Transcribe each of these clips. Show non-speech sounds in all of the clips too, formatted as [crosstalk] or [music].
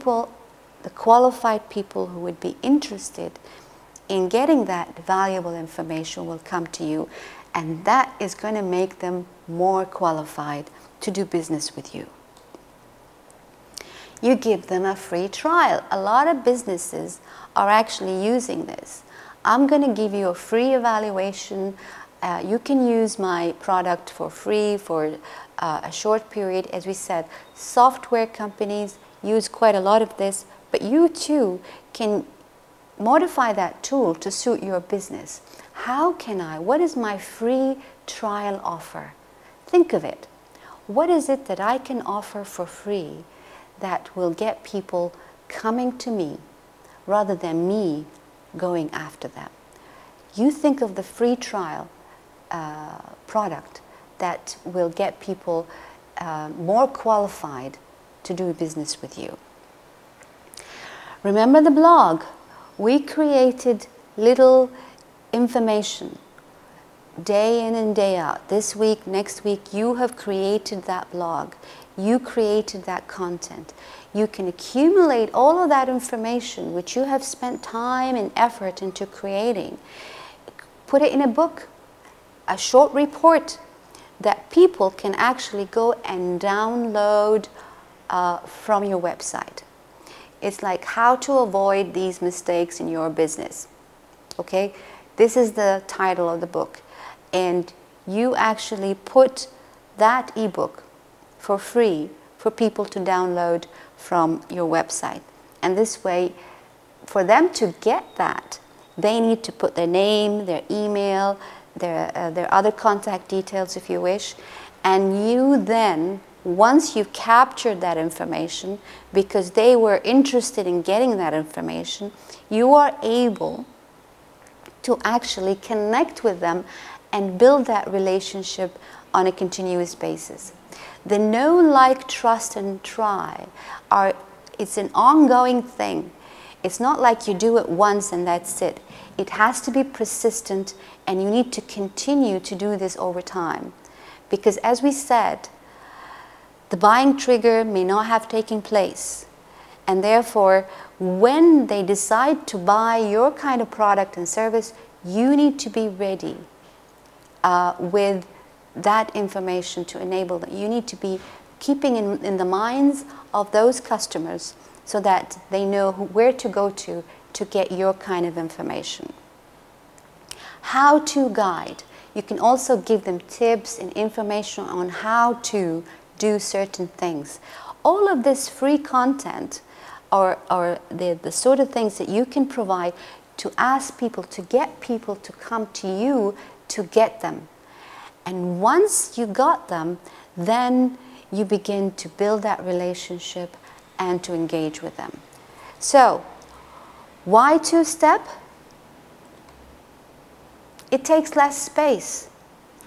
people, the qualified people who would be interested in getting that valuable information will come to you and that is going to make them more qualified to do business with you. You give them a free trial. A lot of businesses are actually using this. I'm going to give you a free evaluation. Uh, you can use my product for free for uh, a short period. As we said, software companies use quite a lot of this, but you too can modify that tool to suit your business. How can I, what is my free trial offer? Think of it. What is it that I can offer for free that will get people coming to me rather than me going after them? You think of the free trial uh, product that will get people uh, more qualified to do business with you. Remember the blog? We created little information day in and day out. This week, next week, you have created that blog. You created that content. You can accumulate all of that information which you have spent time and effort into creating. Put it in a book, a short report that people can actually go and download uh, from your website. It's like how to avoid these mistakes in your business. Okay? This is the title of the book. And you actually put that ebook for free for people to download from your website. And this way, for them to get that, they need to put their name, their email, their, uh, their other contact details if you wish. And you then, once you've captured that information, because they were interested in getting that information, you are able to actually connect with them and build that relationship on a continuous basis. The know, like, trust, and try are, it's an ongoing thing. It's not like you do it once and that's it. It has to be persistent and you need to continue to do this over time. Because as we said, the buying trigger may not have taken place. And therefore, when they decide to buy your kind of product and service, you need to be ready uh, with that information to enable them. You need to be keeping in, in the minds of those customers so that they know where to go to to get your kind of information. How to guide. You can also give them tips and information on how to do certain things. All of this free content are, are the, the sort of things that you can provide to ask people, to get people to come to you to get them. And once you got them, then you begin to build that relationship and to engage with them. So, why two step? It takes less space.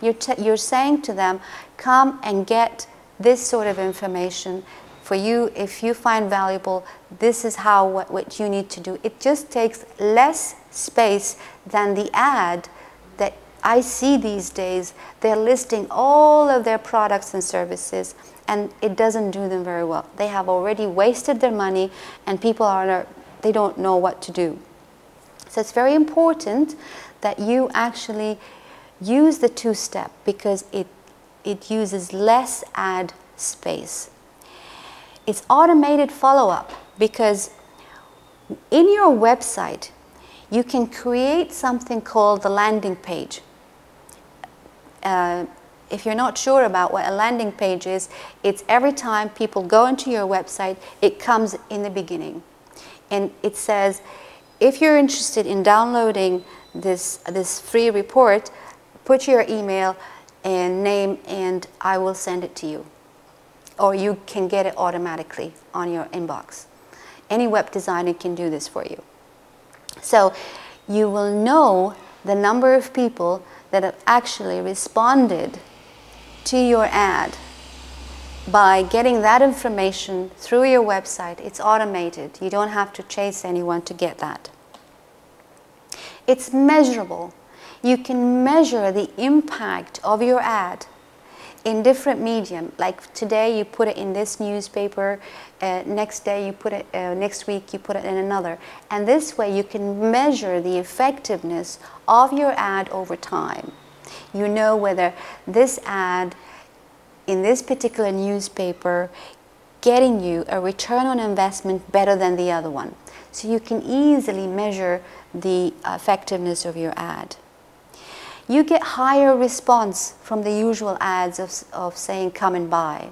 You're, you're saying to them, come and get this sort of information for you, if you find valuable, this is how what, what you need to do. It just takes less space than the ad that I see these days. They're listing all of their products and services and it doesn't do them very well. They have already wasted their money and people are, they don't know what to do. So it's very important that you actually use the two-step because it, it uses less ad space. It's automated follow-up because in your website, you can create something called the landing page. Uh, if you're not sure about what a landing page is, it's every time people go into your website, it comes in the beginning. And it says, if you're interested in downloading this, this free report, put your email and name and I will send it to you or you can get it automatically on your inbox. Any web designer can do this for you. So you will know the number of people that have actually responded to your ad by getting that information through your website. It's automated. You don't have to chase anyone to get that. It's measurable. You can measure the impact of your ad in different medium. Like today you put it in this newspaper, uh, next day you put it, uh, next week you put it in another. And this way you can measure the effectiveness of your ad over time. You know whether this ad in this particular newspaper getting you a return on investment better than the other one. So you can easily measure the effectiveness of your ad. You get higher response from the usual ads of, of saying come and buy.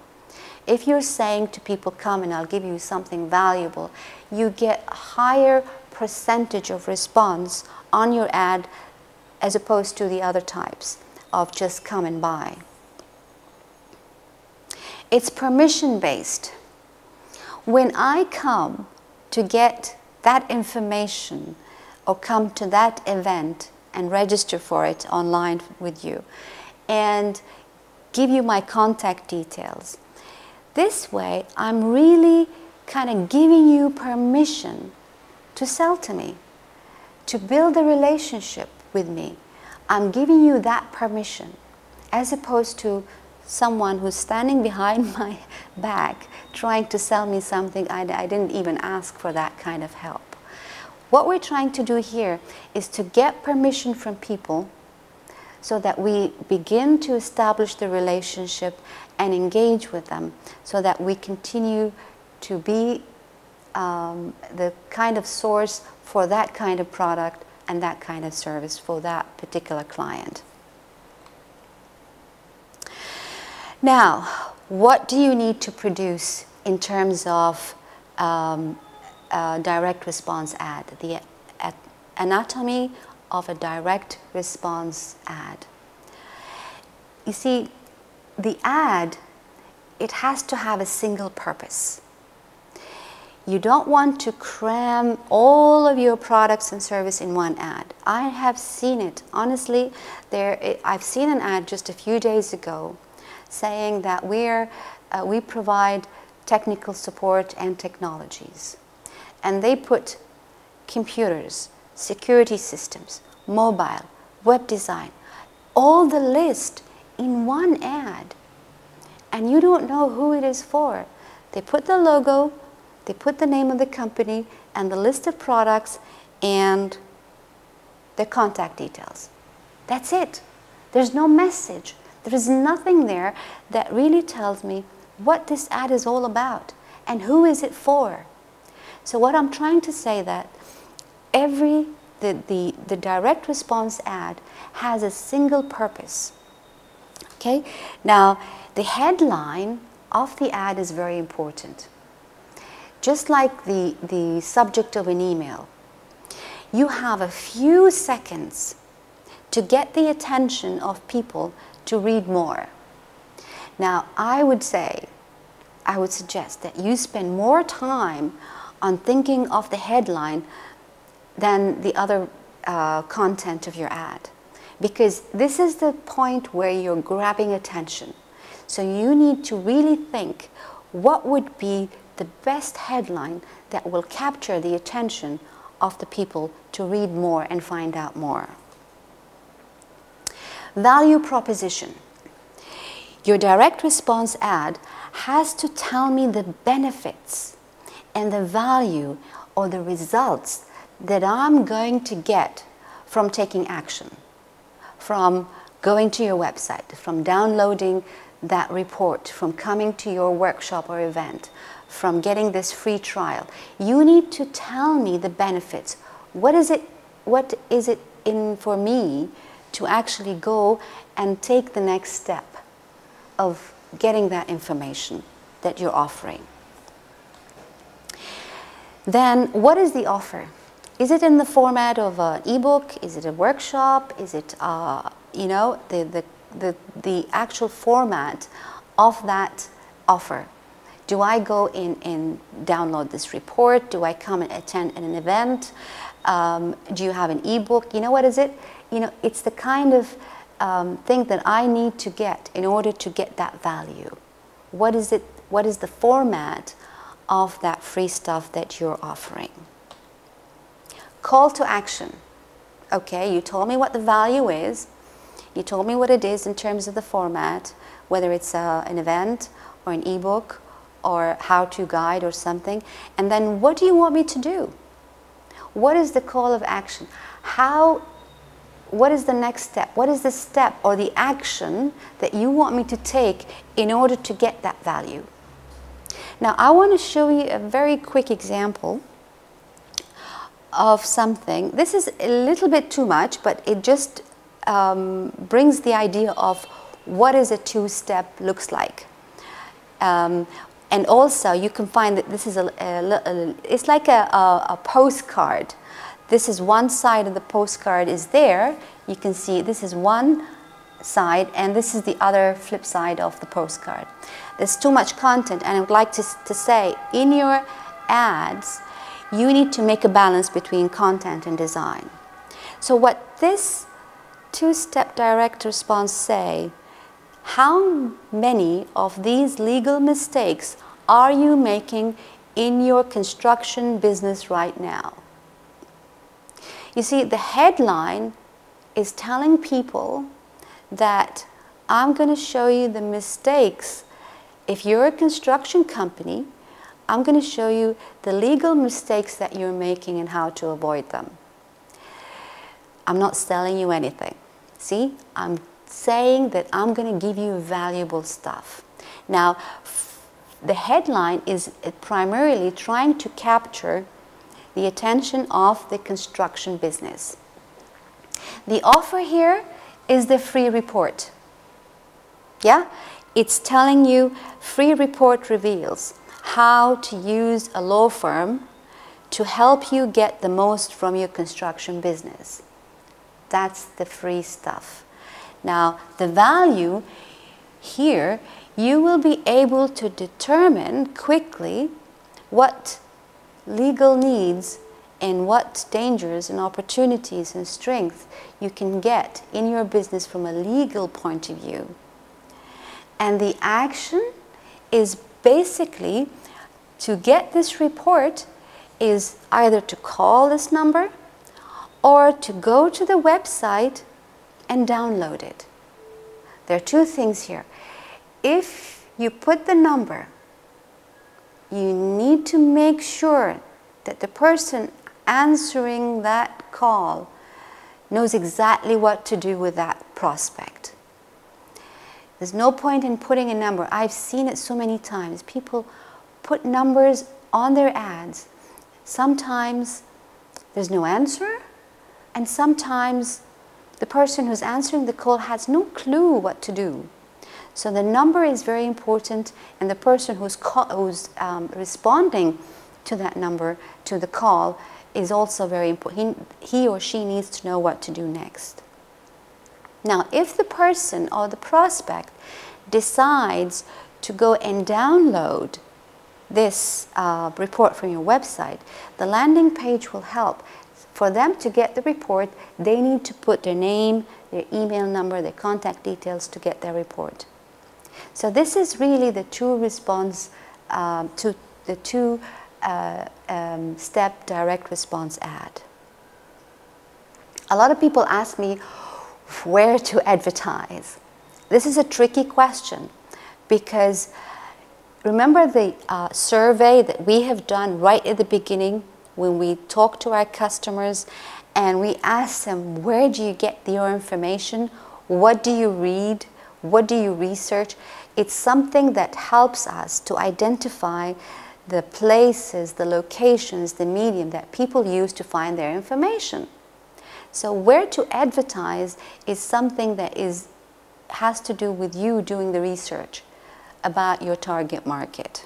If you're saying to people come and I'll give you something valuable, you get a higher percentage of response on your ad as opposed to the other types of just come and buy. It's permission based. When I come to get that information or come to that event and register for it online with you and give you my contact details, this way I'm really kind of giving you permission to sell to me, to build a relationship with me. I'm giving you that permission as opposed to someone who's standing [laughs] behind my back trying to sell me something I, I didn't even ask for that kind of help. What we're trying to do here is to get permission from people so that we begin to establish the relationship and engage with them so that we continue to be um, the kind of source for that kind of product and that kind of service for that particular client. Now, what do you need to produce in terms of um, direct response ad, the anatomy of a direct response ad? You see, the ad, it has to have a single purpose. You don't want to cram all of your products and service in one ad. I have seen it. Honestly, there, I've seen an ad just a few days ago saying that we're, uh, we provide technical support and technologies. And they put computers, security systems, mobile, web design, all the list in one ad. And you don't know who it is for. They put the logo, they put the name of the company and the list of products and their contact details. That's it. There's no message. There is nothing there that really tells me what this ad is all about and who is it for. So what I'm trying to say that every the, the, the direct response ad has a single purpose. Okay? Now, the headline of the ad is very important. Just like the, the subject of an email, you have a few seconds to get the attention of people to read more. Now, I would say, I would suggest that you spend more time on thinking of the headline than the other uh, content of your ad. Because this is the point where you're grabbing attention. So you need to really think what would be the best headline that will capture the attention of the people to read more and find out more. Value proposition. Your direct response ad has to tell me the benefits and the value or the results that I'm going to get from taking action, from going to your website, from downloading that report, from coming to your workshop or event, from getting this free trial. You need to tell me the benefits. What is it, what is it in for me to actually go and take the next step of getting that information that you're offering. Then, what is the offer? Is it in the format of an ebook? Is it a workshop? Is it, uh, you know, the, the, the, the actual format of that offer? Do I go in and download this report? Do I come and attend an event? Um, do you have an ebook? You know what is it? you know, it's the kind of um, thing that I need to get in order to get that value. What is it? What is the format of that free stuff that you're offering? Call to action. Okay, you told me what the value is. You told me what it is in terms of the format. whether it's a, an event or an ebook or how-to guide or something. And then what do you want me to do? What is the call of action? How, what is the next step? What is the step or the action that you want me to take in order to get that value? Now, I want to show you a very quick example of something. This is a little bit too much, but it just um, brings the idea of what is a two-step looks like. Um, and also you can find that this is a, a, a it's like a, a, postcard. This is one side of the postcard is there. You can see this is one side and this is the other flip side of the postcard. There's too much content and I would like to, to say in your ads you need to make a balance between content and design. So what this two-step direct response say, how many of these legal mistakes are you making in your construction business right now? You see, the headline is telling people that I'm going to show you the mistakes. If you're a construction company, I'm going to show you the legal mistakes that you're making and how to avoid them. I'm not selling you anything. See, I'm saying that I'm going to give you valuable stuff. Now, the headline is uh, primarily trying to capture the attention of the construction business. The offer here is the free report. Yeah? It's telling you free report reveals how to use a law firm to help you get the most from your construction business. That's the free stuff. Now, the value here, you will be able to determine quickly what legal needs and what dangers and opportunities and strength you can get in your business from a legal point of view. And the action is basically to get this report is either to call this number or to go to the website and download it. There are two things here. If you put the number, you need to make sure that the person answering that call knows exactly what to do with that prospect. There's no point in putting a number. I've seen it so many times. People put numbers on their ads. Sometimes there's no answer, and sometimes the person who's answering the call has no clue what to do. So the number is very important, and the person who's, who's um, responding to that number, to the call, is also very important. He, he or she needs to know what to do next. Now, if the person or the prospect decides to go and download this uh, report from your website, the landing page will help. For them to get the report, they need to put their name, their email number, their contact details to get their report. So this is really the two response um, to the two uh, um, step direct response ad. A lot of people ask me where to advertise. This is a tricky question because remember the uh, survey that we have done right at the beginning when we talk to our customers and we ask them, where do you get your information? What do you read? What do you research? It's something that helps us to identify the places, the locations, the medium that people use to find their information. So where to advertise is something that is, has to do with you doing the research about your target market.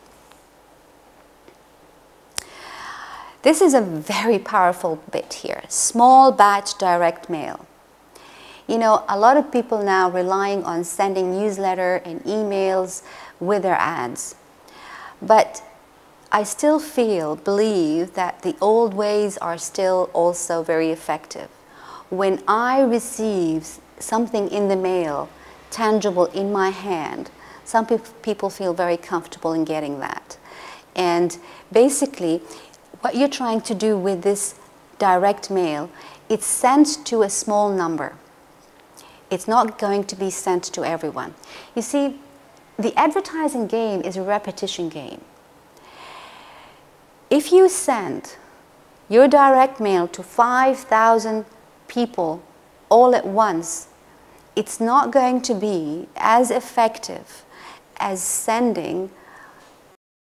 This is a very powerful bit here, small batch direct mail. You know, a lot of people now relying on sending newsletter and emails with their ads. But I still feel, believe that the old ways are still also very effective. When I receive something in the mail, tangible in my hand, some pe people feel very comfortable in getting that. And basically, what you're trying to do with this direct mail, it's sent to a small number. It's not going to be sent to everyone. You see, the advertising game is a repetition game. If you send your direct mail to 5,000 people all at once, it's not going to be as effective as sending